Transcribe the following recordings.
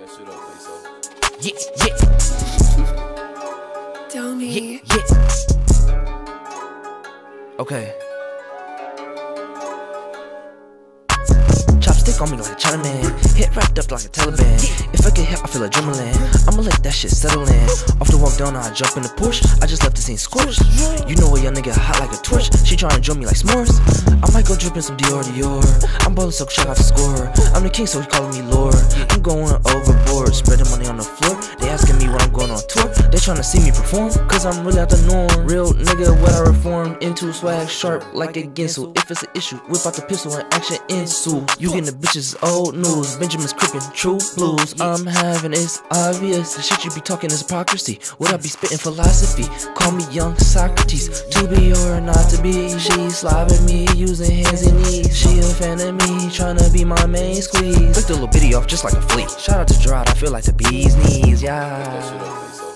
that shit up, Lisa. Yeah, yeah, Tell me. yeah, yeah. Okay. Chopstick on me like a Chinaman. Hit wrapped up like a Taliban. If I get hit, I feel adrenaline. I'ma let that shit settle in. Off the walk down, I jump in the Porsche. I just left the scene scorched. You know a young nigga hot like a torch. She tryna join me like s'mores. I might go drippin' some Dior Dior. I'm ballin' so check off the score. I'm the king, so he calling me Lord. I'm going tryna see me perform, cause I'm really out the norm. Real nigga, what I reform into swag sharp like a Gensel. If it's an issue, whip out the pistol and action ensue. You getting the bitches old news. Benjamin's crippin' true blues. I'm having it's obvious. The shit you be talking is hypocrisy. What I be spitting philosophy. Call me young Socrates. To be or not to be. She slobbing me using hands and knees. She a fan of me, tryna be my main squeeze. Lick the little bitty off just like a flea. Shout out to Gerard, I feel like the bee's knees. Yeah.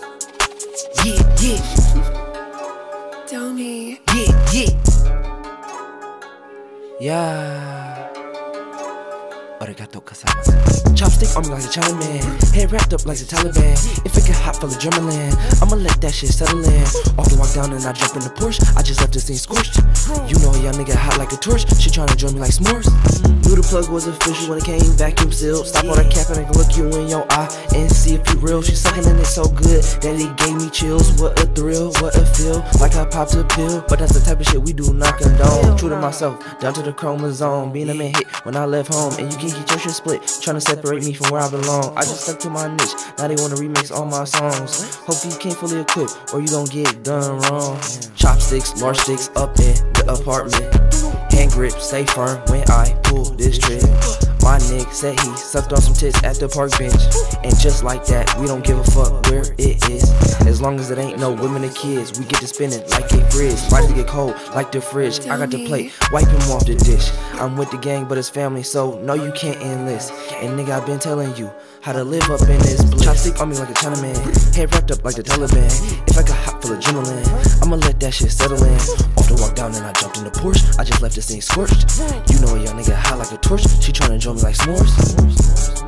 Up, Lisa. Yeah, yeah. Tell me. Yeah, yeah. Yeah. Arigato gozaimasu. Chopstick on me like a Chinaman. Head wrapped up like the Taliban. If it get hot, full of adrenaline. I'ma let that shit settle in. Off the walk down and I jump in the Porsche. I just left the scene scorched. You know a young nigga hot like a torch. She tryna join me like s'mores. Knew the plug was official when it came vacuum sealed. Stop all that capping and look you in your eye and you real. She sucking in it so good that it gave me chills. What a thrill, what a feel. Like I popped a pill, but that's the type of shit we do not condone. True to myself, down to the chromosome. Being a man hit when I left home, and you can get your shit split. Trying to separate me from where I belong. I just stuck to my niche. Now they wanna remix all my songs. Hope you can't fully equip, or you gon' get done wrong. Chopsticks, large sticks up in the apartment. Hand grip, stay firm when I pull this trigger. My nigga said he sucked on some tits at the park bench. And just like that, we don't give a fuck where it is. As long as it ain't no women or kids, we get to spin it like a fridge. Bodies get cold like the fridge. I got the plate, wipe him off the dish. I'm with the gang, but it's family, so no, you can't enlist. And nigga, I've been telling you how to live up in this bliss. Chopstick on me like a Chinaman, head wrapped up like the Taliban. If I got hot full of adrenaline, I'ma let that shit settle in. Off the walk down and I jumped in the Porsche. I just left this thing scorched. You know a young nigga like a torch. She tryna join me like s'mores.